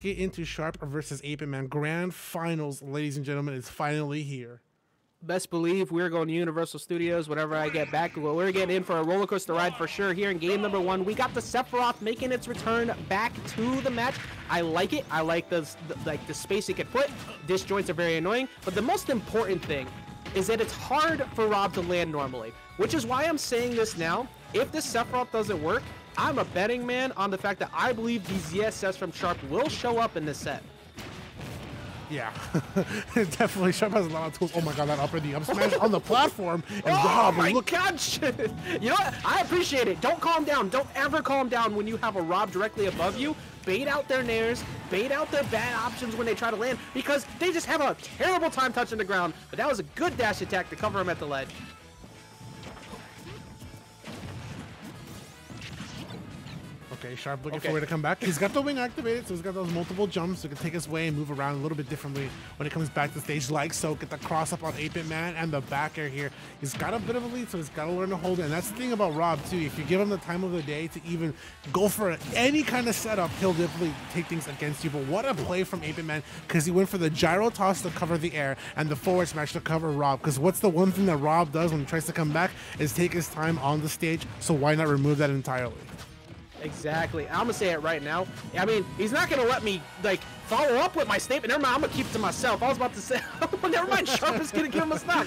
get into Sharp versus 8 Man Grand Finals, ladies and gentlemen, is finally here. Best believe we're going to Universal Studios whenever I get back. We're getting in for a roller coaster ride for sure here in game number one. We got the Sephiroth making its return back to the match. I like it. I like the, the like the space it can put. Disjoints are very annoying, but the most important thing is that it's hard for Rob to land normally, which is why I'm saying this now. If the Sephiroth doesn't work, I'm a betting man on the fact that I believe these ZSS from Sharp will show up in this set. Yeah, definitely. Sharp has a lot of tools. Oh my god, that upper the up smash on the platform. And oh Rob, my look. gosh! you know what? I appreciate it. Don't calm down. Don't ever calm down when you have a Rob directly above you. Bait out their nairs, bait out their bad options when they try to land because they just have a terrible time touching the ground. But that was a good dash attack to cover him at the ledge. Okay, Sharp looking Okay. for a way to come back. He's got the wing activated, so he's got those multiple jumps. So he can take his way and move around a little bit differently when it comes back to stage like so. Get the cross up on 8-Bit Man and the back air here. He's got a bit of a lead, so he's got to learn to hold it. And that's the thing about Rob, too. If you give him the time of the day to even go for any kind of setup, he'll definitely take things against you. But what a play from 8-Bit Man, because he went for the gyro toss to cover the air and the forward smash to cover Rob. Because what's the one thing that Rob does when he tries to come back is take his time on the stage. So why not remove that entirely? Exactly. I'm gonna say it right now. I mean, he's not gonna let me like follow up with my statement. Never mind. I'm gonna keep it to myself. I was about to say. never mind. Sharp is gonna give him a stock.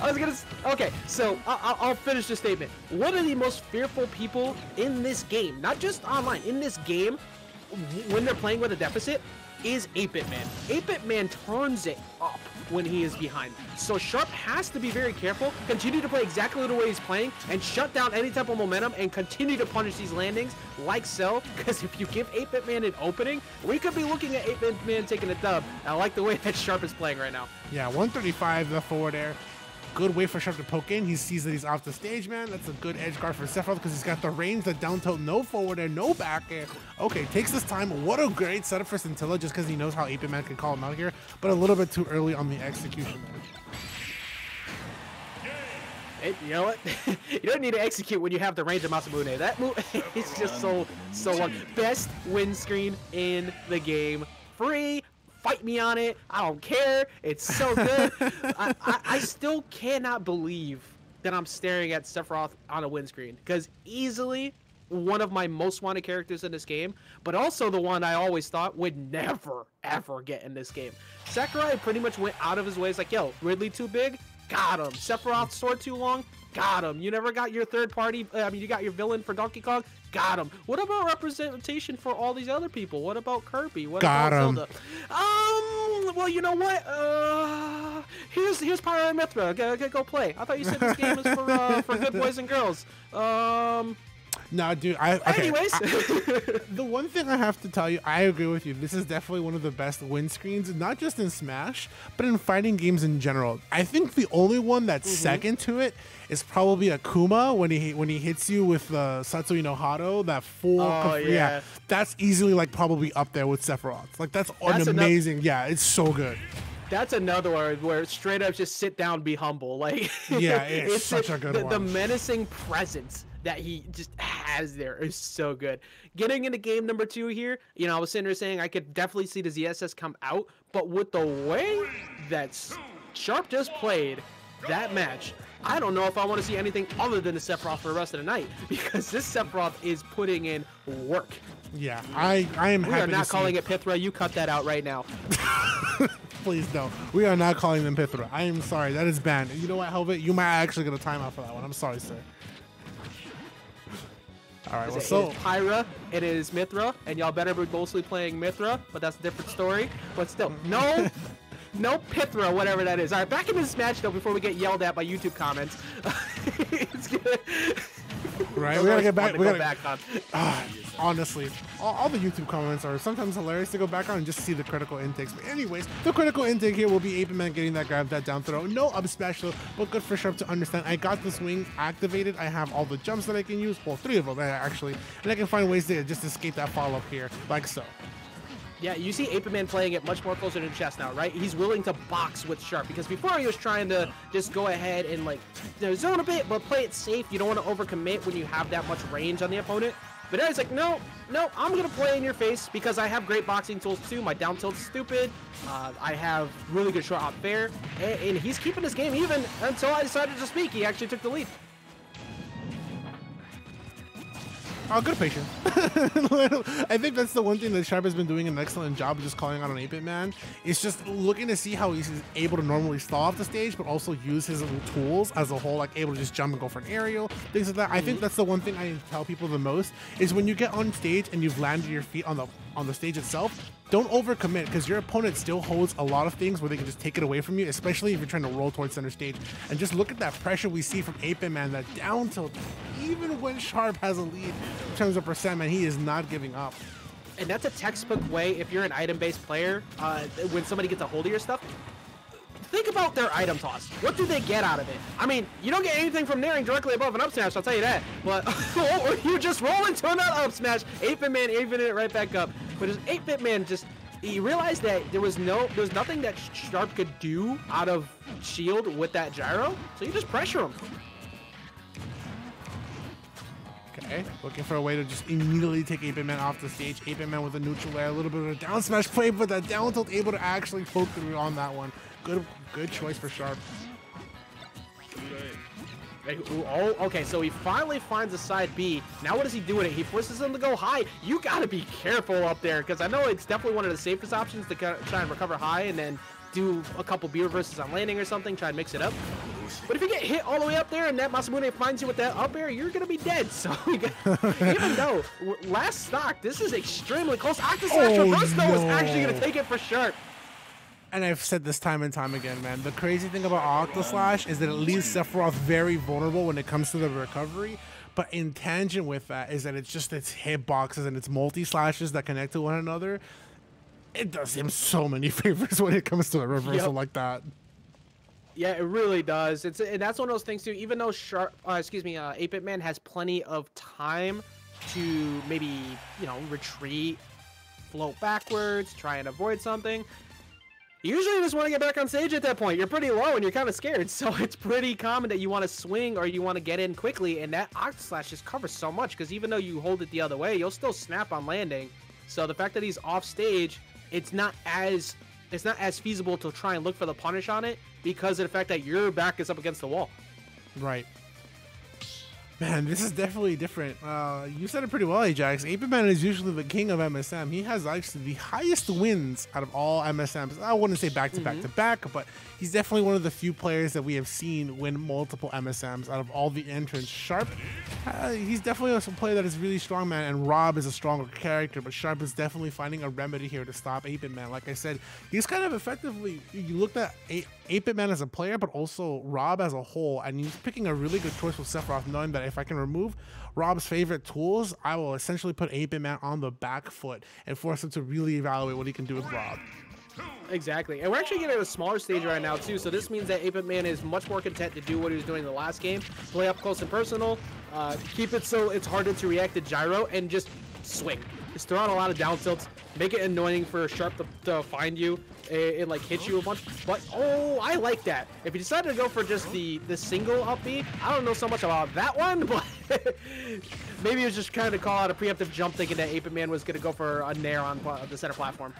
I was gonna. Okay, so I- I- I'll finish the statement. One of the most fearful people in this game, not just online, in this game, when they're playing with a deficit, is 8-Bit Man. 8-Bit Man turns it up when he is behind. So Sharp has to be very careful, continue to play exactly the way he's playing, and shut down any type of momentum and continue to punish these landings like so, because if you give 8-Bit Man an opening, we could be looking at 8-Bit Man taking a dub. I like the way that Sharp is playing right now. Yeah, 135 the forward air. Good way for Sharp to poke in. He sees that he's off the stage, man. That's a good edge guard for Sephiroth because he's got the range, the down tilt, no forward air, no back air. Okay, takes his time. What a great setup for Scintilla just because he knows how 8 Man can call him out here, but a little bit too early on the execution. It, you know what? you don't need to execute when you have the range of Masamune. That move is just so so long. Best win screen in the game. Free. Fight me on it. I don't care. It's so good. I, I, I still cannot believe that I'm staring at Sephiroth on a win screen because easily one of my most wanted characters in this game, but also the one I always thought would never ever get in this game. Sakurai pretty much went out of his way. He's like, yo, Ridley too big, got him. Sephiroth sword too long, got him. You never got your third party. uh, I mean, you got your villain for Donkey Kong, got him. What about representation for all these other people? What about Kirby? What Got about 'em. Zelda? Um, well, you know what? Uh, here's here's Pyra and Mythra. Go, go, go play. I thought you said this game is for uh, for good boys and girls. Um. No, dude. I okay. Anyways. I- the one thing I have to tell you, I agree with you. This is definitely one of the best win screens, not just in Smash, but in fighting games in general. I think the only one that's Mm-hmm. second to it is probably Akuma when he when he hits you with uh, Satsui no Hado, that full. Oh, yeah. that's easily like probably up there with Sephiroth. Like that's, That's an enough- amazing. Yeah, it's so good. That's another one where straight up just sit down, be humble. Like Yeah, it's such a good the, the menacing presence that he just has there is so good. Getting into game number two here, you know, I was sitting there saying I could definitely see the ZSS come out, but with the way that Sharp just played that match, I don't know if I want to see anything other than the Sephiroth for the rest of the night because this Sephiroth is putting in work. Yeah, I I am We happy are to not calling it Pythra. You cut that out right now. Please don't. We are not calling them Pythra. I am sorry. That is banned. You know what, Helvet? You might actually get a timeout for that one. I'm sorry, sir. All right. Well, It so is Pyra, it is Mythra, and y'all better be mostly playing Mythra, but that's a different story. But still, no, no Pythra, whatever that is. All right, back in this match though, before we get yelled at by YouTube comments. it's good. Right, we gotta get back. We gotta. back on. Ah, honestly, all, all the YouTube comments are sometimes hilarious to go back on and just see the critical intakes. But anyways, the critical intake here will be 8 Man getting that grab, that down throw. No up though, but good for Sharp to understand. I got this wing activated. I have all the jumps that I can use. Well, three of them uh, actually, and I can find ways to just escape that follow up here, like so. Yeah, you see 8 Man playing it much more closer to the chest now, right? He's willing to box with Sharp because before he was trying to just go ahead and like zone a bit, but play it safe. You don't want to overcommit when you have that much range on the opponent. But now he's like, no, no, I'm gonna play in your face because I have great boxing tools too. My down tilt's stupid. Uh, I have really good short hop fair, and, and he's keeping this game even until I decided to speak. He actually took the lead. Oh, good patience. I think that's the one thing that Sharp has been doing an excellent job of just calling out on 8-Bit Man. It's just looking to see how he's able to normally stall off the stage, but also use his tools as a whole, like able to just jump and go for an aerial, things like that. I think mm-hmm. that's the one thing I tell people the most is when you get on stage and you've landed your feet on the on the stage itself, don't overcommit because your opponent still holds a lot of things where they can just take it away from you, especially if you're trying to roll towards center stage. And just look at that pressure we see from 8-Bit Man, that down tilt, even when Sharp has a lead in terms of percent, man, he is not giving up. And that's a textbook way, if you're an item-based player, uh, when somebody gets a hold of your stuff, think about their item toss. What do they get out of it? I mean, you don't get anything from naring directly above an up smash, I'll tell you that. But you just roll into another up smash, 8-bit man, 8-bit it right back up. But his 8-bit man just he realized that there was no there was nothing that Sharp could do out of shield with that gyro, so you just pressure him. Okay, looking for a way to just immediately take 8-Bit Man off the stage. 8-Bit Man with a neutral air, a little bit of a down smash play, but that down tilt able to actually poke through on that one. Good, good choice for Sharp. Oh, okay, so he finally finds a side B. Now what does he do with it? He forces him to go high. You gotta be careful up there, because I know it's definitely one of the safest options to try and recover high and then do a couple B reverses on landing or something, try and mix it up. But if you get hit all the way up there and that Masamune finds you with that up air, you're gonna be dead. So even though last stock, this is extremely close. Octa Slash oh, Reverse no. is actually gonna take it for sharp and I've said this time and time again, man. The crazy thing about Octa Slash is that it leaves Sephiroth very vulnerable when it comes to the recovery. But in tangent with that is that it's just its hitboxes and its multi slashes that connect to one another. It does him so many favors when it comes to a reversal yep. like that. Yeah, it really does. It's and that's one of those things too. Even though Sharp, uh, excuse me, uh, 8-Bit Man has plenty of time to maybe you know retreat, float backwards, try and avoid something usually you just want to get back on stage at that point. You're pretty low and you're kind of scared, so it's pretty common that you want to swing or you want to get in quickly, and that Octa Slash just covers so much, because even though you hold it the other way, you'll still snap on landing. So the fact that he's off stage, it's not as it's not as feasible to try and look for the punish on it because of the fact that your back is up against the wall. Right. Man, this is definitely different. Uh, you said it pretty well, Ajax. 8 Man is usually the king of MSM. He has actually the highest wins out of all MSMs. I wouldn't say back to back to back, but he's definitely one of the few players that we have seen win multiple MSMs out of all the entrants. Sharp, uh, he's definitely a player that is really strong, man, and Rob is a stronger character, but Sharp is definitely finding a remedy here to stop 8 Man. Like I said, he's kind of effectively, you looked at 8 Man as a player, but also Rob as a whole, and he's picking a really good choice with Sephiroth, knowing that if I can remove Rob's favorite tools, I will essentially put 8 Man on the back foot and force him to really evaluate what he can do with Rob. Exactly. And we're actually getting a smaller stage right now, too. So this means that 8 Man is much more content to do what he was doing in the last game. Play up close and personal. Uh, keep it so it's harder to react to gyro and just swing. Just throw out a lot of down tilts. Make it annoying for Sharp to, to find you and, like hit you a bunch. But oh, I like that. If you decided to go for just the the single up B, I don't know so much about that one, but maybe it was just kind of call out a preemptive jump, thinking that 8 Man was gonna go for a nair on the center platform.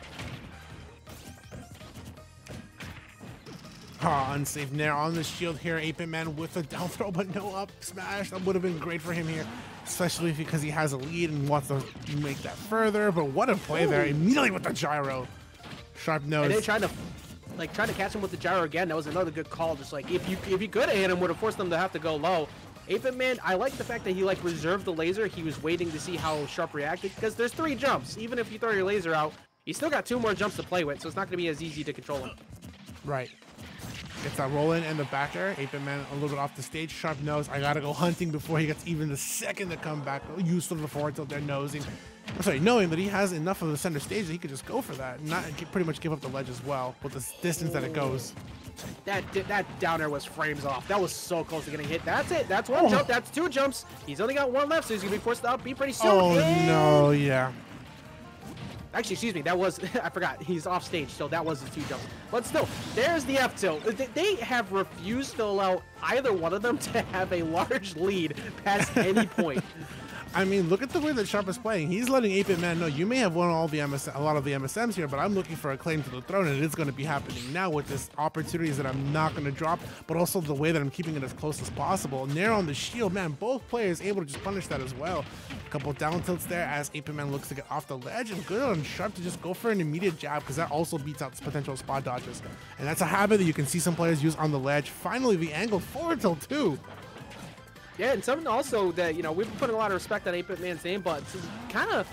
Ah, unsafe nair on the shield here. 8 Man with a down throw, but no up smash. That would have been great for him here, especially because he has a lead and wants to make that further. But what a play Ooh. there, immediately with the gyro. Sharp knows. And they tried to, like, trying to catch him with the gyro again. That was another good call. Just like if you if you could have hit him, would have forced them to have to go low. 8 Man, I like the fact that he like reserved the laser. He was waiting to see how Sharp reacted because there's three jumps. Even if you throw your laser out, you still got two more jumps to play with, so it's not going to be as easy to control him. Right. Gets that roll in and the back air. 8 Man a little bit off the stage. Sharp knows. I gotta go hunting before he gets even the second to come back. Useful before until they're nosing. I'm sorry, knowing that he has enough of the center stage that he could just go for that and not pretty much give up the ledge as well with the distance that it goes. That that downer was frames off. That was so close to getting hit. That's it. That's one oh. jump. That's two jumps. He's only got one left, so he's gonna be forced to up B pretty soon. Oh and... no, yeah. Actually, excuse me, that was, I forgot, he's off stage, so that was the two jumps. But still, there's the F tilt. They have refused to allow either one of them to have a large lead past any point. I mean, look at the way that Sharp is playing. He's letting 8-Bit Man know you may have won all the a lot of the MSMs here, but I'm looking for a claim to the throne, and it is going to be happening now with this opportunities that I'm not going to drop, but also the way that I'm keeping it as close as possible. Nair on the shield, man, both players able to just punish that as well. A couple down tilts there as 8-Bit Man looks to get off the ledge, and good on Sharp to just go for an immediate jab, because that also beats out potential spot dodges. And that's a habit that you can see some players use on the ledge. Finally, the angle forward tilt too. Yeah, and something also that, you know, we've been putting a lot of respect on 8-Bit Man's name, but kind of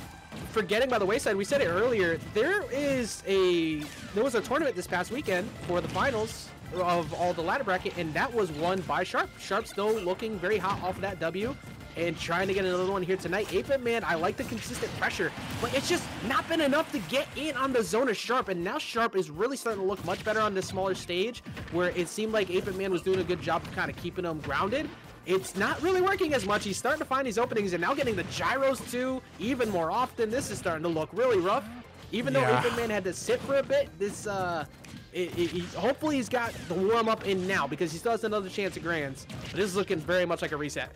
forgetting by the wayside, we said it earlier, there is a, there was a tournament this past weekend for the finals of all the ladder bracket, and that was won by Sharp. Sharp still looking very hot off of that W and trying to get another one here tonight. 8-Bit Man, I like the consistent pressure, but it's just not been enough to get in on the zone of Sharp, and now Sharp is really starting to look much better on this smaller stage, where it seemed like 8-Bit Man was doing a good job of kind of keeping him grounded, it's not really working as much. He's starting to find these openings and now getting the gyros too even more often. This is starting to look really rough. Even though yeah. Man had to sit for a bit, this uh, it, it, he, hopefully he's got the warm up in now because he still has another chance at grands. But this is looking very much like a reset.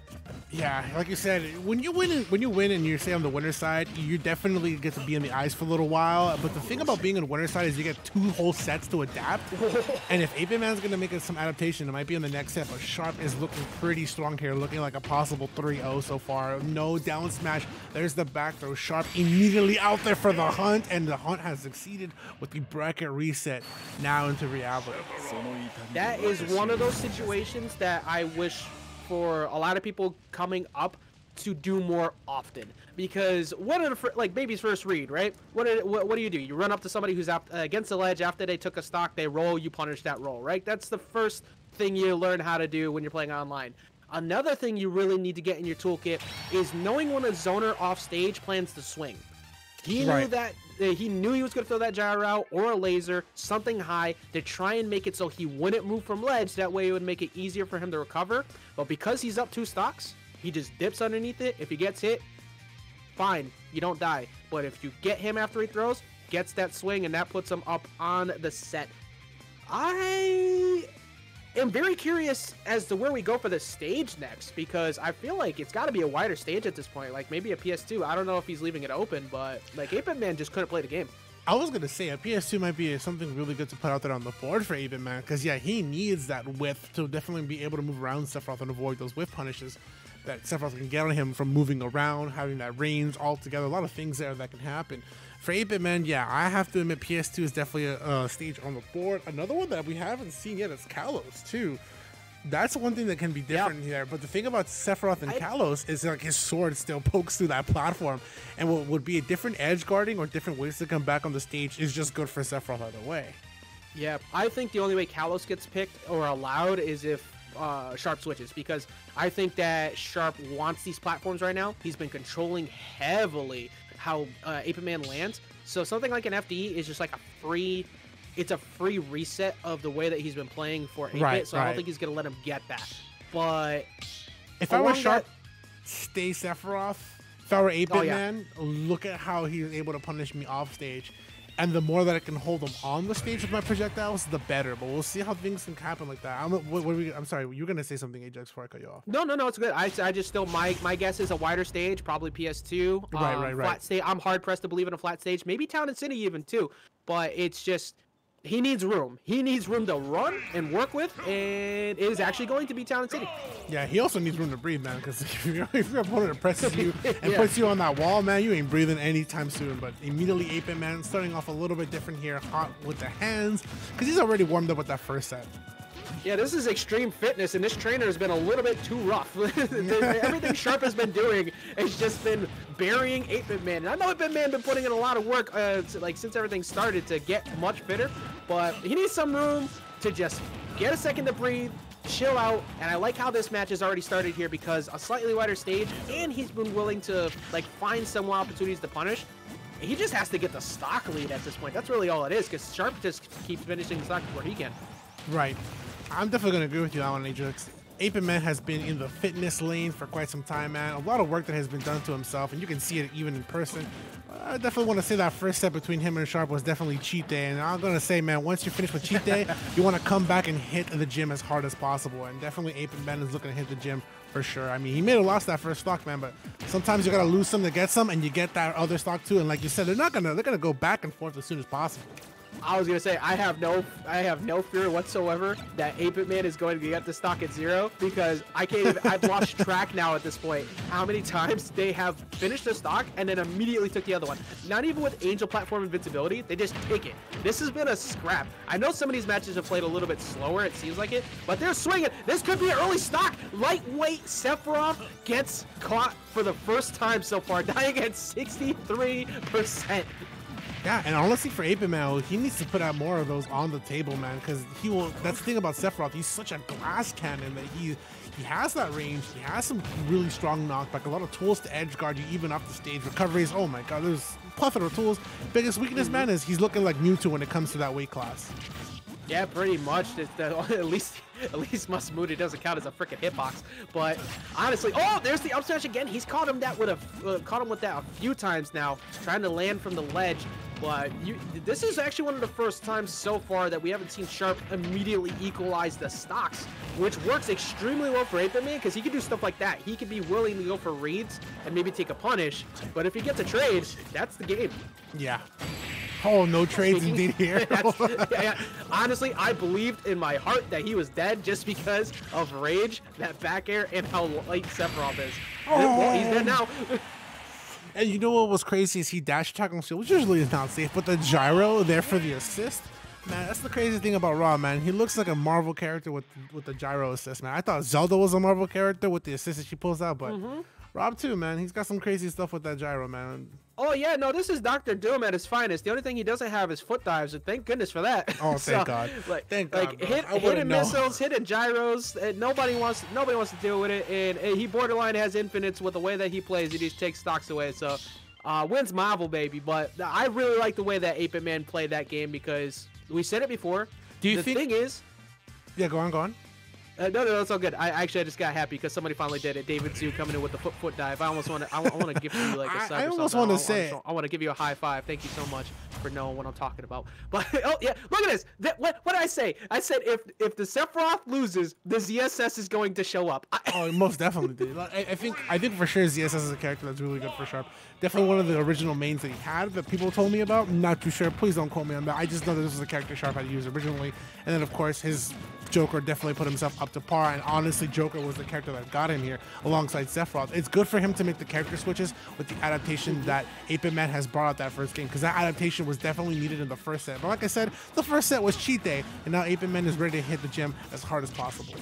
Yeah, like you said, when you win, when you win, and you stay on the winner's side, you definitely get to be in the ice for a little while. But the thing about being on the winner's side is you get two whole sets to adapt. and if 8-Bit Man's gonna make some adaptation, it might be in the next set. But Sharp is looking pretty strong here, looking like a possible 3-0 so far. No down smash. There's the back throw. Sharp immediately out there for the hunt, and the hunt has succeeded with the bracket reset now into reality. That is one of those situations that I wish for a lot of people coming up to do more often. Because what are the like baby's first read right? What, are, what what do you do? You run up to somebody who's up, against the ledge after they took a stock they roll you punish that roll right? That's the first thing you learn how to do when you're playing online. Another thing you really need to get in your toolkit is knowing when a zoner off stage plans to swing he right. knew that uh, he knew he was going to throw that gyro out or a laser, something high, to try and make it so he wouldn't move from ledge. That way it would make it easier for him to recover. But because he's up two stocks, he just dips underneath it. If he gets hit, fine, you don't die. But if you get him after he throws, gets that swing, and that puts him up on the set. I am very curious as to where we go for the stage next because I feel like it's got to be a wider stage at this point, like maybe a PS2. I don't know if he's leaving it open, but like 8-Bit Man just couldn't play the game. I was gonna say a PS2 might be something really good to put out there on the board for 8-Bit Man because yeah, he needs that width to definitely be able to move around Sephiroth and avoid those whiff punishes that Sephiroth can get on him from moving around, having that range all together. A lot of things there that can happen. For 8-Bit Man, yeah, I have to admit PS2 is definitely a, a, stage on the board. Another one that we haven't seen yet is Kalos too. That's one thing that can be different yep. here. But the thing about Sephiroth and I, Kalos is like his sword still pokes through that platform, and what would be a different edge guarding or different ways to come back on the stage is just good for Sephiroth either way. Yeah, I think the only way Kalos gets picked or allowed is if uh, Sharp switches because I think that Sharp wants these platforms right now. He's been controlling heavily how uh, 8-Bit Man lands. So something like an FD is just like a free, it's a free reset of the way that he's been playing for 8-Bit. Right, so right. I don't think he's gonna let him get that. But if I were Sharp, that, stay Sephiroth. If I were 8-Bit oh, yeah. Man, look at how he was able to punish me off stage and the more that I can hold them on the stage with my projectiles, the better. But we'll see how things can happen like that. I'm, what, what we, I'm sorry, you are gonna say something, Ajax, before I cut you off. No, no, no, it's good. I, I just still my my guess is a wider stage, probably PS2. Right, um, right, right. Flat stage. I'm hard pressed to believe in a flat stage. Maybe Town and City even too. But it's just he needs room. He needs room to run and work with, and it is actually going to be Town and City. Yeah, he also needs room to breathe, man. Because if, if, your opponent presses you and yeah. puts you on that wall, man, you ain't breathing anytime soon. But immediately, 8-Bit Man starting off a little bit different here, hot with the hands, because he's already warmed up with that first set. Yeah, this is extreme fitness, and this trainer has been a little bit too rough. Everything Sharp has been doing has just been burying 8-Bit Man. And I know 8-Bit Man been putting in a lot of work, uh, like since everything started, to get much fitter. But he needs some room to just get a second to breathe, chill out. And I like how this match has already started here because a slightly wider stage, and he's been willing to like find some more opportunities to punish. He just has to get the stock lead at this point. That's really all it is, because Sharp just keeps finishing the stock before he can. Right. I'm definitely going to agree with you Alan Ajax. 8-Bit Man has been in the fitness lane for quite some time, man. A lot of work that has been done to himself, and you can see it even in person. I definitely want to say that first set between him and Sharp was definitely cheat day. And I'm going to say, man, once you finish with cheat day, you want to come back and hit the gym as hard as possible. And definitely 8-Bit Man is looking to hit the gym For sure. I mean, he may have lost that first stock, man, but sometimes you gotta lose some to get some, and you get that other stock too. And like you said, they're not gonna they're gonna go back and forth as soon as possible. I was gonna say I have no I have no fear whatsoever that 8 Man is going to get the stock at zero because I can't even I've lost track now at this point how many times they have finished the stock and then immediately took the other one. Not even with Angel Platform Invincibility, they just take it. This has been a scrap. I know some of these matches have played a little bit slower, it seems like it, but they're swinging. This could be an early stock. Lightweight Sephiroth gets caught for the first time so far, dying at 63%. Yeah, and honestly, for 8 Man, he needs to put out more of those on the table, man, because he will. That's the thing about Sephiroth. He's such a glass cannon that he he has that range. He has some really strong knockback, a lot of tools to edge guard you even off the stage. Recoveries, oh my god, there's plethora of tools. Biggest weakness, man, is he's looking like Mewtwo when it comes to that weight class. Yeah, pretty much. at least at least Masamune doesn't count as a freaking hitbox. But honestly, oh, there's the up smash again. He's caught him that with a uh, caught him with that a few times now, trying to land from the ledge. But you, this is actually one of the first times so far that we haven't seen Sharp immediately equalize the stocks, which works extremely well for 8 Man because he can do stuff like that. He can be willing to go for reads and maybe take a punish, but if he gets a trade, that's the game. Yeah. Oh, no trades indeed here. yeah, yeah. Honestly, I believed in my heart that he was dead just because of rage, that back air, and how light Sephiroth is. Oh. Well, he's dead now. And you know what was crazy is he dash attack on shield, which usually is not safe, but the gyro there for the assist. Man, that's the crazy thing about Rob, man. He looks like a Marvel character with with the gyro assist, man. I thought Zelda was a Marvel character with the assist that she pulls out, but mm -hmm. Rob too, man. He's got some crazy stuff with that gyro, man. Oh yeah, no, this is Doctor Doom at his finest. The only thing he doesn't have is foot dives, and thank goodness for that. Oh, thank God. Like, thank like God, hit, hidden missiles, hidden gyros. And nobody wants, nobody wants to deal with it. And, and he borderline has infinites with the way that he plays. He just takes stocks away. So uh, wins Marvel, baby. But I really like the way that 8 Man played that game because we said it before. Do you the think? thing is. Yeah, go on, go on. Uh, no, no, it's all good. I actually I just got happy because somebody finally did it. David Zoo coming in with the foot foot dive. I almost want to I, I want to give you like a I, I almost want to say I, I want to give you a high five. Thank you so much for knowing what I'm talking about. But oh yeah, look at this. That, what what did I say? I said if if the Sephiroth loses, the ZSS is going to show up. oh, most definitely, dude. I, I think I think for sure ZSS is a character that's really good for Sharp. Definitely one of the original mains that he had that people told me about. Not too sure. Please don't quote me on that. I just know that this was a character Sharp had used originally, and then of course his Joker definitely put himself up to par, and honestly, Joker was the character that got him here alongside Sephiroth. It's good for him to make the character switches with the adaptation that 8 Man has brought out that first game, because that adaptation was definitely needed in the first set. But like I said, the first set was cheat day, and now 8 Man is ready to hit the gym as hard as possible.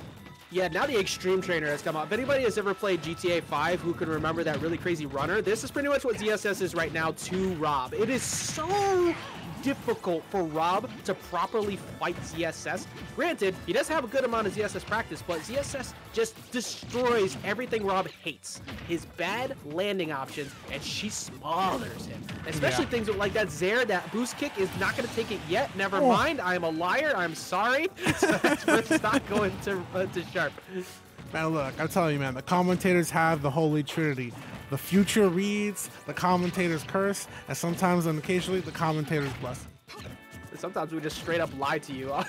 Yeah, now the Extreme Trainer has come out. If anybody has ever played GTA 5 who can remember that really crazy runner, this is pretty much what ZSS is right now to Rob. It is so difficult for Rob to properly fight ZSS. Granted, he does have a good amount of ZSS practice, but ZSS just destroys everything Rob hates. His bad landing options, and she smothers him. Especially yeah. things like that Zair, that boost kick is not going to take it yet. Never oh. mind, I am a liar. I'm sorry. So first not going to, uh, to Sharp. Man, look, I'm telling you, man, the commentators have the holy trinity the future reads, the commentator's curse, and sometimes and occasionally the commentator's blessing. Sometimes we just straight up lie to you. uh,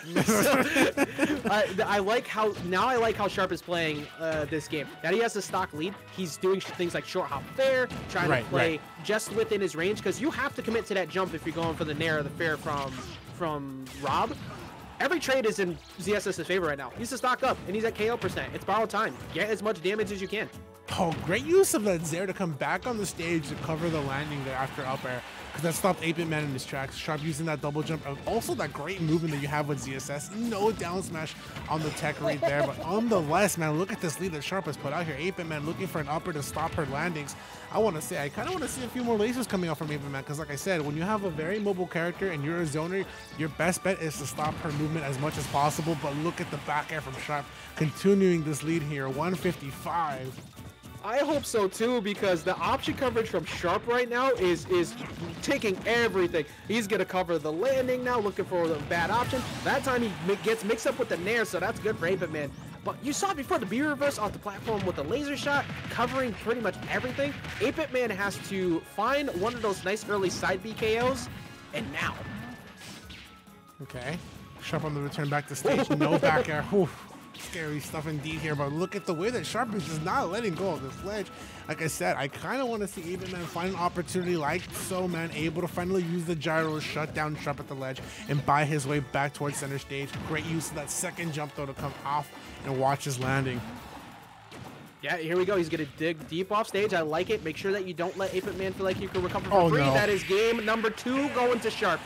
I like how now I like how Sharp is playing uh, this game. Now he has a stock lead. He's doing things like short hop fair, trying right, to play right. just within his range because you have to commit to that jump if you're going for the nair or the fair from from Rob. Every trade is in ZSS's favor right now. He's to stock up, and he's at KO percent. It's borrowed time. Get as much damage as you can. Oh, great use of that Zair to come back on the stage to cover the landing there after up air. Because that stopped 8 Man in his tracks. Sharp using that double jump. Also, that great movement that you have with ZSS. No down smash on the tech right there. But nonetheless, man, look at this lead that Sharp has put out here. 8 Man looking for an upper to stop her landings. I want to say, I kind of want to see a few more lasers coming out from 8 Man. Because like I said, when you have a very mobile character and you're a zoner, your best bet is to stop her movement as much as possible. But look at the back air from Sharp continuing this lead here. 155. I hope so too because the option coverage from Sharp right now is is taking everything. He's gonna cover the landing now, looking for the bad option. That time he gets mixed up with the Nair, so that's good for 8 Man. But you saw before the B reverse off the platform with the laser shot, covering pretty much everything. 8 Man has to find one of those nice early side BKOs, and now. Okay. Sharp on the return back to stage, no back air. Oof. Scary stuff indeed here. But look at the way that Sharp is just not letting go of this ledge. Like I said, I kind of want to see 8 Man find an opportunity like so, man, able to finally use the gyro to shut down Sharp at the ledge and buy his way back towards center stage. Great use of that second jump, though, to come off and watch his landing. Yeah, here we go. He's gonna dig deep off stage. I like it. Make sure that you don't let 8 Man feel like you can recover for Oh, free. no. That is game number two going to Sharp.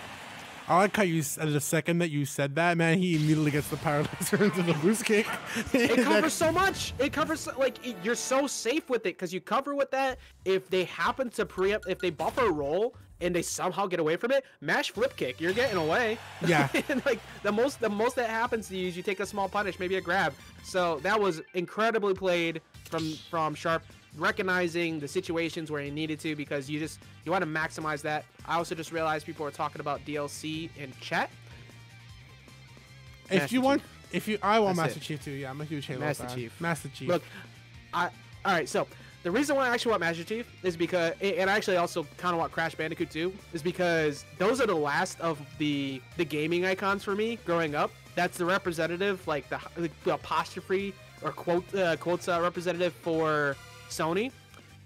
I like how you said the second that you said that, man, he immediately gets the power laser into the boost kick. It covers so much. It covers so- like it- you're so safe with it because you cover with that. If they happen to preempt, if they buffer roll and they somehow get away from it, mash flip kick. You're getting away. Yeah. and like the most, the most that happens to you is you take a small punish, maybe a grab. So that was incredibly played from from Sharp, recognizing the situations where he needed to because you just you want to maximize that. I also just realized people are talking about DLC in chat. if Master you want, if you, I want That's Master it. Chief too. Yeah, I'm a huge Halo Master fan. Chief. Master Chief. Look, I all right. So the reason why I actually want Master Chief is because, and I actually also kind of want Crash Bandicoot too, is because those are the last of the the gaming icons for me growing up. That's the representative, like the, the apostrophe or quote uh, quotes uh, representative for Sony,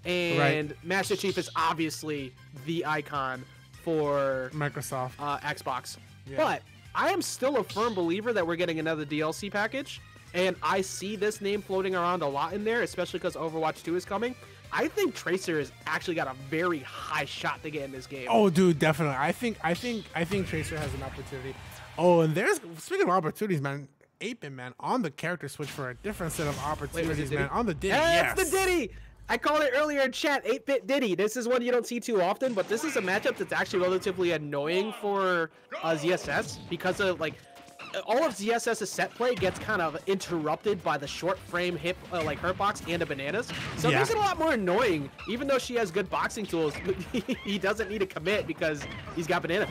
and Master Chief is obviously the icon for Microsoft. uh, Xbox. Yeah. But I am still a firm believer that we're getting another DLC package, and I see this name floating around a lot in there, especially because Overwatch 2 is coming. I think Tracer has actually got a very high shot to get in this game. Oh, dude, definitely. I think, I think, I think Tracer has an opportunity. Oh, and there's speaking of opportunities, man. 8 man, on the character switch for a different set of Wait, was it opportunities, Diddy? man. On the Diddy, That's yes. the Diddy! I called it earlier in chat, 8-bit Diddy. This is one you don't see too often, but this is a matchup that's actually relatively annoying for uh, ZSS because of like all of ZSS's set play gets kind of interrupted by the short frame hip uh, like hurt box and a bananas. So it makes it a lot more annoying. Even though she has good boxing tools, he doesn't need to commit because he's got banana.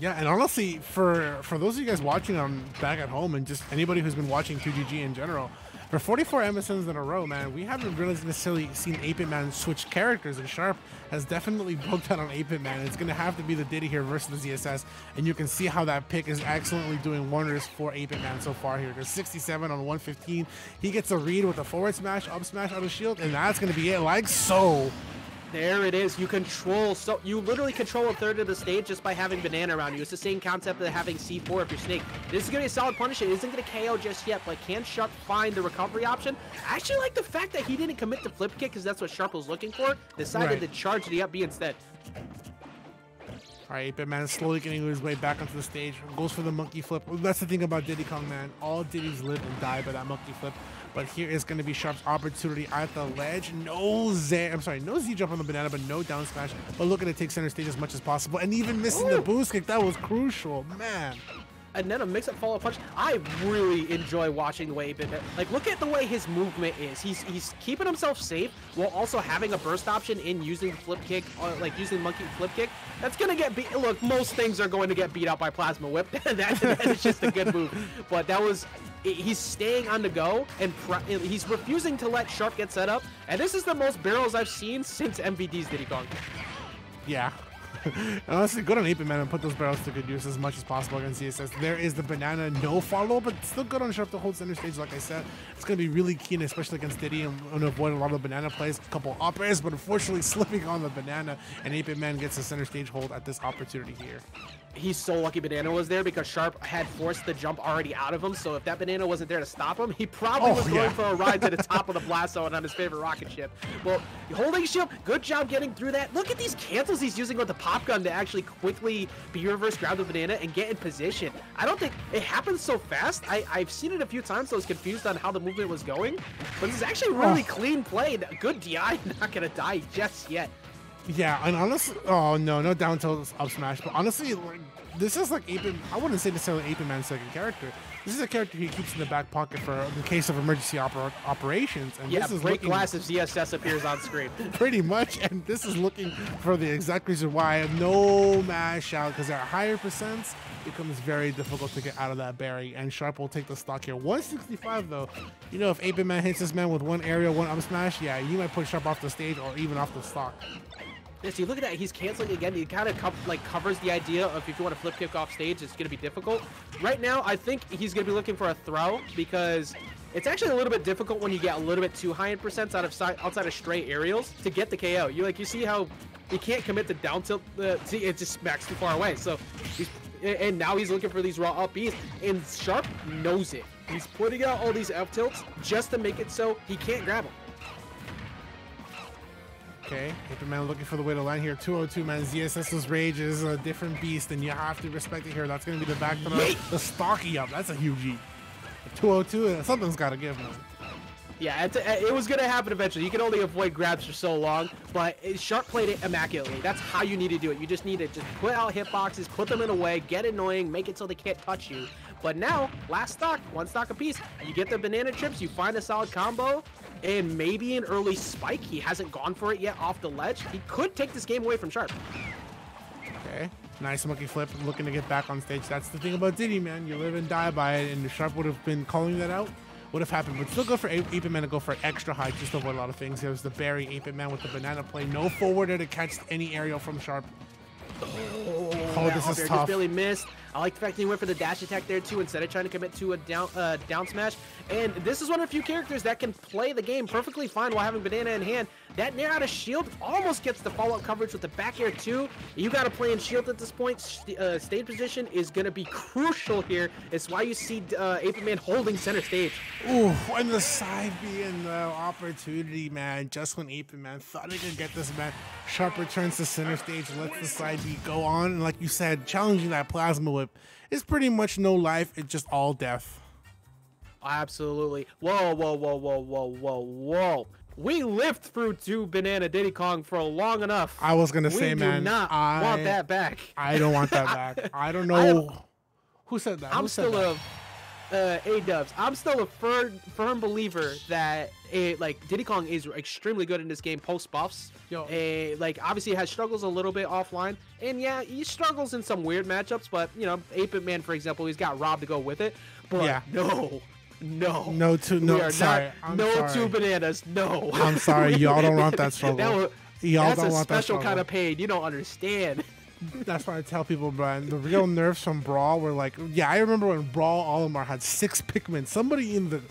Yeah, and honestly, for for those of you guys watching on back at home, and just anybody who's been watching 2GG in general, for 44 MSMs in a row, man, we haven't really necessarily seen 8-Bit Man switch characters, and Sharp has definitely booked out on 8-Bit Man. It's gonna have to be the Diddy here versus the ZSS, and you can see how that pick is excellently doing wonders for 8-Bit Man so far here. There's 67 on 115. He gets a read with a forward smash, up smash out of shield, and that's gonna be it, like so. There it is. You control so you literally control a third of the stage just by having banana around you. It's the same concept of having C4 if you're Snake. This is gonna be a solid punish. It isn't gonna KO just yet, but can Sharp find the recovery option? I actually like the fact that he didn't commit to flip kick because that's what Sharp was looking for. Decided Right. to charge the up B instead. All right, but man, is slowly getting his way back onto the stage. Goes for the monkey flip. That's the thing about Diddy Kong, man. All Diddy's live and die by that monkey flip. But here is going to be Sharp's opportunity at the ledge. No Z, I'm sorry, no Z jump on the banana, but no down smash. But looking to take center stage as much as possible, and even missing the boost kick. That was crucial, man. And then a mix-up follow punch. I really enjoy watching the way Bit like look at the way his movement is. He's he's keeping himself safe while also having a burst option in using the flip kick, uh, like using monkey flip kick. That's gonna get beat. Look, most things are going to get beat out by plasma whip. that, that is just a good move. But that was. He's staying on the go and he's refusing to let Sharp get set up. And this is the most barrels I've seen since MVD's Diddy Kong. Yeah. Honestly, good on 8 man and put those barrels to good use as much as possible against ZSS. There is the banana no follow, but still good on Sharp to hold center stage, like I said. It's going to be really keen, especially against Diddy, and, and avoid a lot of the banana plays. A couple up but unfortunately slipping on the banana, and 8 man gets a center stage hold at this opportunity here. He's so lucky Banana was there because Sharp had forced the jump already out of him. So if that Banana wasn't there to stop him, he probably Oh, was going for a ride to the top of the blast zone on his favorite rocket ship. Well, holding ship, good job getting through that. Look at these cancels he's using with the pop gun to actually quickly be reverse grab the Banana and get in position. I don't think it happens so fast. I, I've seen it a few times, so I was confused on how the movement was going. But this is actually really Oh. clean play. Good DI, not gonna die just yet. Yeah, and honestly, oh no, no down tilt up smash. But honestly, like this is like Ape. I wouldn't say necessarily 8 Man's second character. This is a character he keeps in the back pocket for in case of emergency oper- operations. And Yeah, this is break glass if ZSS appears on screen. pretty much. And this is looking for the exact reason why no mash out because at higher percents it becomes very difficult to get out of that berry. And Sharp will take the stock here. 165 though. You know, if 8 Man hits this man with one aerial, one up smash, yeah, you might put Sharp off the stage or even off the stock. Yeah, see, look at that. He's canceling again. He kind of co- like covers the idea of if you want to flip kick off stage, it's going to be difficult. Right now, I think he's going to be looking for a throw because it's actually a little bit difficult when you get a little bit too high in percents out of side, outside of stray aerials to get the KO. You like you see how he can't commit the down tilt. Uh, see, it just smacks too far away. So he's and now he's looking for these raw up Bs, and Sharp knows it. He's putting out all these F tilts just to make it so he can't grab them. Okay, 8 Man looking for the way to land here. 202 man, ZSS's Rage is a different beast, and you have to respect it here. That's going to be the back to the, the stocky up. That's a huge eat. 202, uh, something's got to give, man. Yeah, it, uh, it was going to happen eventually. You can only avoid grabs for so long, but Sharp played it immaculately. That's how you need to do it. You just need to just put out hitboxes, put them in a way, get annoying, make it so they can't touch you. But now, last stock, one stock apiece. You get the banana chips, you find a solid combo, and maybe an early spike. He hasn't gone for it yet off the ledge. He could take this game away from Sharp. Okay. Nice monkey flip, looking to get back on stage. That's the thing about Diddy, man. You live and die by it, and Sharp would have been calling that out would have happened. But still go for 8 Man to go for extra high just to avoid a lot of things. There's the Barry 8 Man with the banana play. No forwarder to catch any aerial from Sharp. Oh, this is tough. Just barely missed. I like the fact that he went for the dash attack there too instead of trying to commit to a down uh, down smash. And this is one of the few characters that can play the game perfectly fine while having banana in hand. That Nair out of shield almost gets the follow-up coverage with the back air too. You got to play in shield at this point. Uh, stage position is going to be crucial here. It's why you see uh, 8 Man holding center stage. Ooh, and the side being the opportunity, man. Just when 8 Man thought he could get this, man. Sharp returns to center stage, lets the side B go on. And like you said, challenging that plasma whip is pretty much no life. It's just all death. Absolutely. Whoa, whoa, whoa, whoa, whoa, whoa, whoa. We lived through two Banana Diddy Kong for long enough. I was gonna say, we man, do not I want that back. I don't want that back. I don't know I who said that. I'm who still that? a uh, A Dubs. I'm still a firm firm believer that it, like Diddy Kong is extremely good in this game post buffs. Yo, a, like obviously has struggles a little bit offline, and yeah, he struggles in some weird matchups. But you know, 8 Man, for example, he's got Rob to go with it. But yeah. no, no. No two. No. Sorry. No sorry. two bananas. No. I'm sorry. Y'all don't want that struggle. that Y'all that's don't a want special that kind of pain. You don't understand. That's why I tell people, Brian. The real nerfs from Brawl were like, yeah, I remember when Brawl Olimar had six Pikmin. Somebody in the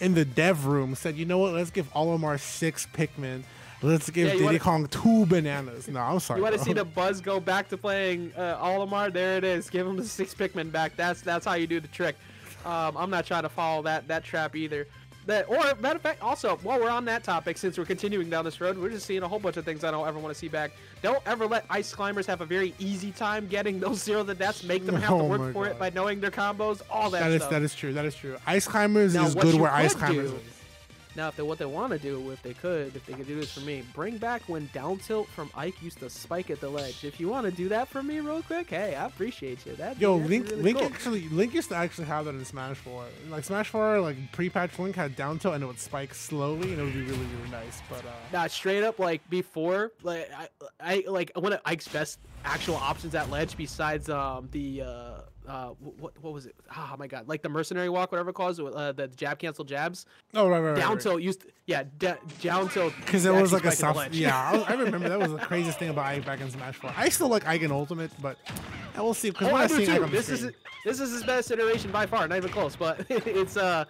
in the dev room said, you know what? Let's give Olimar six Pikmin. Let's give yeah, Diddy wanna, Kong two bananas. No, I'm sorry. You want to see the buzz go back to playing uh, Olimar? There it is. Give him the six Pikmin back. That's that's how you do the trick. Um, I'm not trying to follow that that trap either. That or matter of fact, also while we're on that topic, since we're continuing down this road, we're just seeing a whole bunch of things I don't ever want to see back. Don't ever let ice climbers have a very easy time getting those zero to deaths. Make them have to oh work for God. it by knowing their combos. All that. That is that is true. That is true. Ice climbers now, is good where ice climbers. Do. Now, if they what they want to do, if they could, if they could do this for me, bring back when down tilt from Ike used to spike at the ledge. If you want to do that for me real quick, hey, I appreciate you. That yo, Link, really Link cool. actually, Link used to actually have that in Smash 4. Like Smash 4, like pre-patch Link had down tilt and it would spike slowly, and it would be really, really nice. But uh, nah, straight up like before, like I, I like one of Ike's best actual options at ledge besides um the uh uh what what was it? Oh my god, like the mercenary walk, whatever it calls, uh, the jab cancel jabs. Oh right, right, down right, tilt used, to, yeah, d- down tilt. Because it was like a soft. Yeah, I, I, remember that was the craziest thing about Ike back in Smash 4. I still like Ike in Ultimate, but I will see because oh, I do too. This is this is his best iteration by far, not even close. But it's uh,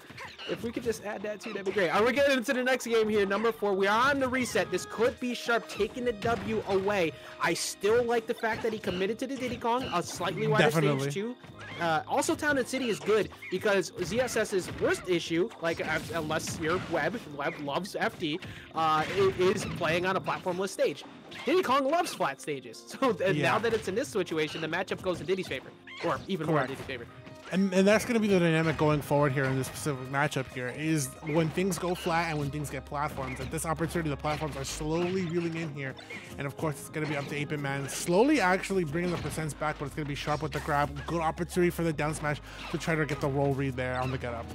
if we could just add that too, that'd be great. All right, we're getting into the next game here, number four. We are on the reset. This could be Sharp taking the W away. I still like the fact that he committed to the Diddy Kong, a slightly wider Definitely. stage too. Uh, also, Town and City is good because ZSS's worst issue, like uh, unless you're Web, Web loves FD, uh, is playing on a platformless stage. Diddy Kong loves flat stages. So yeah. now that it's in this situation, the matchup goes in Diddy's favor, or even Correct. more in Diddy's favor. And, and that's going to be the dynamic going forward here in this specific matchup here is when things go flat and when things get platforms. At this opportunity, the platforms are slowly reeling in here. And of course, it's going to be up to 8 Man. Slowly actually bringing the percents back, but it's going to be sharp with the grab. Good opportunity for the down smash to try to get the roll read there on the get up.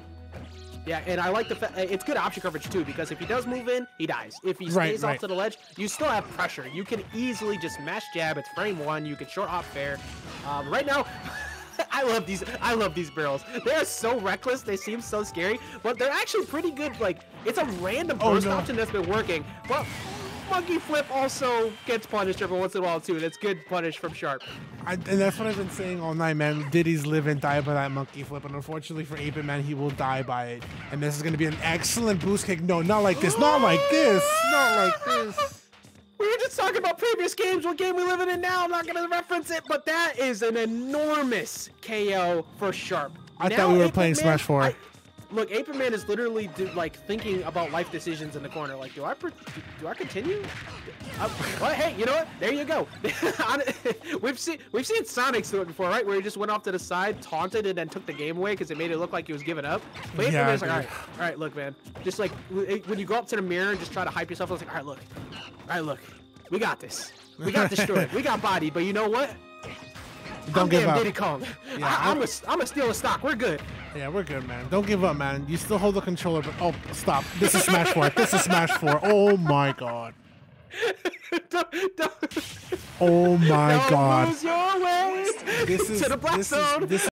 Yeah, and I like the fact it's good option coverage too because if he does move in, he dies. If he stays right, right. off to the ledge, you still have pressure. You can easily just mash jab. It's frame one. You can short hop fair. Um, right now. I love these. I love these barrels. They are so reckless. They seem so scary, but they're actually pretty good. Like it's a random oh, burst oh, no. option that's been working. But monkey flip also gets punished every once in a while too. That's good punish from Sharp. I, and that's what I've been saying all night, man. Diddy's live and die by that monkey flip, and unfortunately for 8 man, he will die by it. And this is going to be an excellent boost kick. No, not like this. Not like this. Not like this. We were just talking about previous games. What game we living in now? I'm not gonna reference it, but that is an enormous KO for Sharp. I Now, thought we were playing Man- Smash 4. I- Look, 8 Man is literally do, like thinking about life decisions in the corner. Like, do I do, do I continue? Uh, well, hey, you know what? There you go. We've seen we've seen Sonic do it before, right? Where he just went off to the side, taunted, and then took the game away because it made it look like he was giving up. But Ape Yeah, Man's like, all right, all right, look, man. Just like when you go up to the mirror and just try to hype yourself, it's like, all right, look, all right, look, we got this. We got destroyed. we got body, but you know what? Don't I'm give up. Diddy Kong. Yeah, I, I'm I'm- a, I'm a steal a stock. We're good. Yeah, we're good, man. Don't give up, man. You still hold the controller, but oh, stop. This is Smash 4. This is Smash 4. Oh my god. don't, don't, Oh my don't god. lose your way This is to the black this zone. is this